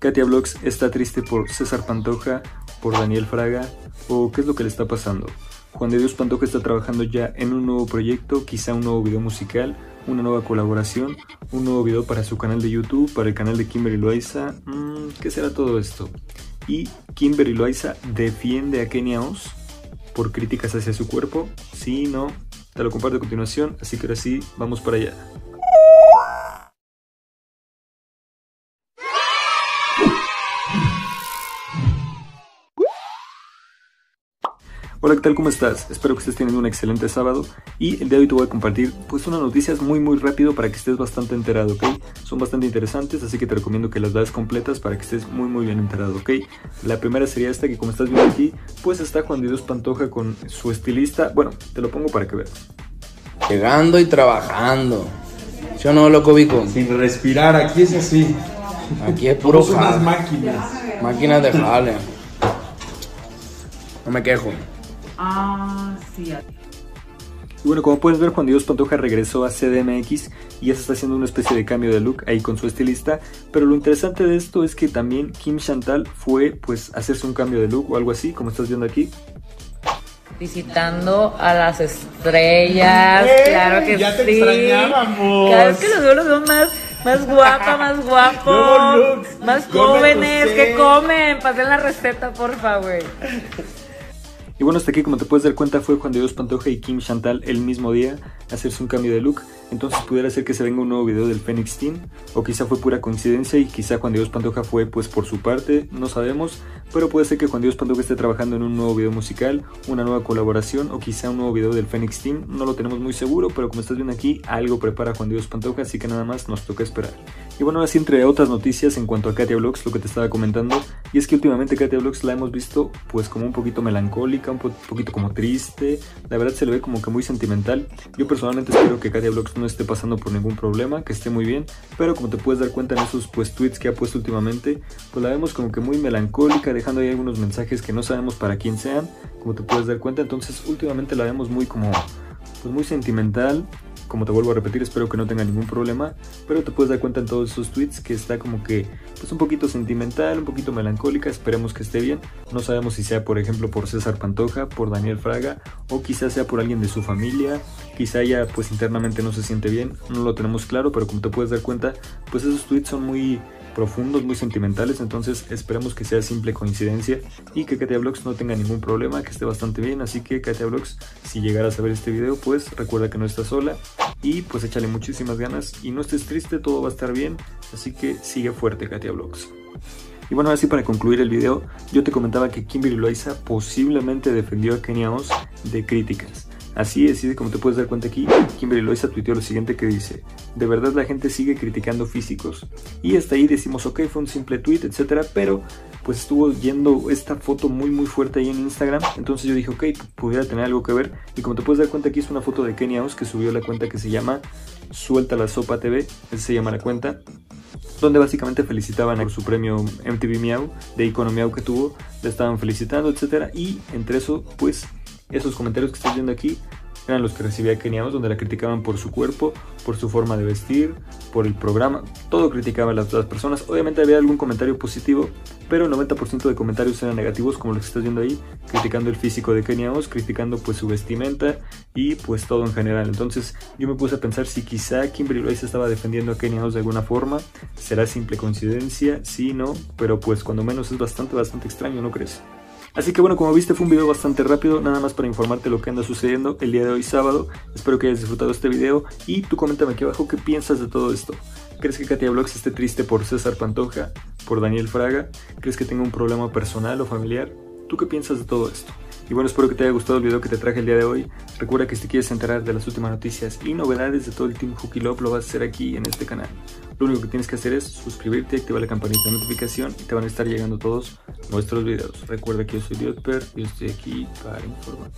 Katia Vlogs está triste por César Pantoja, por Daniel Fraga, o qué es lo que le está pasando. Juan de Dios Pantoja está trabajando ya en un nuevo proyecto, quizá un nuevo video musical, una nueva colaboración, un nuevo video para su canal de YouTube, para el canal de Kimberly Loaiza. Mm, ¿Qué será todo esto? Y Kimberly Loaiza defiende a Kenia Oz por críticas hacia su cuerpo. Sí, no, te lo comparto a continuación, así que ahora sí, vamos para allá. Hola, ¿qué tal? ¿Cómo estás? Espero que estés teniendo un excelente sábado y el día de hoy te voy a compartir pues unas noticias muy muy rápido para que estés bastante enterado, ¿ok? Son bastante interesantes, así que te recomiendo que las veas completas para que estés muy muy bien enterado, ¿ok? La primera sería esta que como estás viendo aquí, pues está Juan Dios Pantoja con su estilista. Bueno, te lo pongo para que veas. Llegando y trabajando. Yo no, loco Vico? Sin respirar, aquí es así. Aquí es puro Somos unas jale. máquinas. Máquinas de jale. No me quejo. Ah, sí. Y bueno, como puedes ver, Juan Dios Pantoja regresó a CDMX y ya se está haciendo una especie de cambio de look ahí con su estilista. Pero lo interesante de esto es que también Kim Chantal fue pues hacerse un cambio de look o algo así, como estás viendo aquí. Visitando a las estrellas, ¡Eh! claro que Ya te sí. extrañábamos. Cada vez que los veo los veo más, más guapa, más look. más jóvenes, que comen. Pasen la receta, porfa, güey. Y bueno, hasta aquí, como te puedes dar cuenta, fue Juan Dios Pantoja y Kim Chantal el mismo día hacerse un cambio de look. Entonces pudiera ser que se venga un nuevo video del Phoenix Team, o quizá fue pura coincidencia y quizá Juan Dios Pantoja fue pues por su parte, no sabemos. Pero puede ser que Juan Dios Pantoja esté trabajando en un nuevo video musical, una nueva colaboración o quizá un nuevo video del Phoenix Team. No lo tenemos muy seguro, pero como estás viendo aquí, algo prepara Juan Dios Pantoja, así que nada más nos toca esperar. Y bueno, así entre otras noticias en cuanto a Katia Vlogs, lo que te estaba comentando, y es que últimamente Katia Vlogs la hemos visto pues como un poquito melancólica, un po- poquito como triste, la verdad se le ve como que muy sentimental. Yo personalmente espero que Katia Vlogs no esté pasando por ningún problema, que esté muy bien, pero como te puedes dar cuenta en esos pues tweets que ha puesto últimamente, pues la vemos como que muy melancólica, dejando ahí algunos mensajes que no sabemos para quién sean, como te puedes dar cuenta, entonces últimamente la vemos muy como pues muy sentimental. Como te vuelvo a repetir, espero que no tenga ningún problema, pero te puedes dar cuenta en todos esos tweets que está como que pues un poquito sentimental, un poquito melancólica, esperemos que esté bien. No sabemos si sea por ejemplo por César Pantoja, por Daniel Fraga o quizás sea por alguien de su familia, quizá ella pues internamente no se siente bien, no lo tenemos claro, pero como te puedes dar cuenta, pues esos tweets son muy profundos, muy sentimentales, entonces esperemos que sea simple coincidencia y que Katia Vlogs no tenga ningún problema, que esté bastante bien, así que Katia Vlogs, si llegaras a ver este video, pues recuerda que no estás sola y pues échale muchísimas ganas y no estés triste, todo va a estar bien, así que sigue fuerte Katia Vlogs. Y bueno, así para concluir el video, yo te comentaba que Kimberly Loaiza posiblemente defendió a Kenia Oz de críticas. Así es, como te puedes dar cuenta aquí, Kimberly Loaiza tuiteó lo siguiente que dice, de verdad la gente sigue criticando físicos. Y hasta ahí decimos, ok, fue un simple tweet, etcétera, pero pues estuvo yendo esta foto muy muy fuerte ahí en Instagram, entonces yo dije, ok, pudiera tener algo que ver. Y como te puedes dar cuenta aquí es una foto de Kenia Oz que subió la cuenta que se llama Suelta la Sopa TV, esa se llama la cuenta donde básicamente felicitaban por su premio MTV Miau de Icono Miau que tuvo, le estaban felicitando, etcétera, y entre eso, pues, esos comentarios que estás viendo aquí eran los que recibía Kenia Oz, donde la criticaban por su cuerpo, por su forma de vestir, por el programa, todo criticaban las, las personas. Obviamente había algún comentario positivo, pero el 90% de comentarios eran negativos, como los que estás viendo ahí, criticando el físico de Kenia Oz, criticando pues su vestimenta y pues todo en general. Entonces yo me puse a pensar si quizá Kimberly Loaiza estaba defendiendo a Kenia Oz de alguna forma, será simple coincidencia, sí, no, pero pues cuando menos es bastante, bastante extraño, ¿no crees? Así que bueno, como viste fue un video bastante rápido, nada más para informarte lo que anda sucediendo el día de hoy sábado. Espero que hayas disfrutado este video y tú coméntame aquí abajo qué piensas de todo esto. ¿Crees que Katia Vlogs esté triste por César Pantoja, por Daniel Fraga? ¿Crees que tenga un problema personal o familiar? ¿Tú qué piensas de todo esto? Y bueno, espero que te haya gustado el video que te traje el día de hoy. Recuerda que si te quieres enterar de las últimas noticias y novedades de todo el Team Hooky Love, lo vas a hacer aquí en este canal. Lo único que tienes que hacer es suscribirte, activar la campanita de notificación y te van a estar llegando todos nuestros videos. Recuerda que yo soy Diotper y estoy aquí para informar.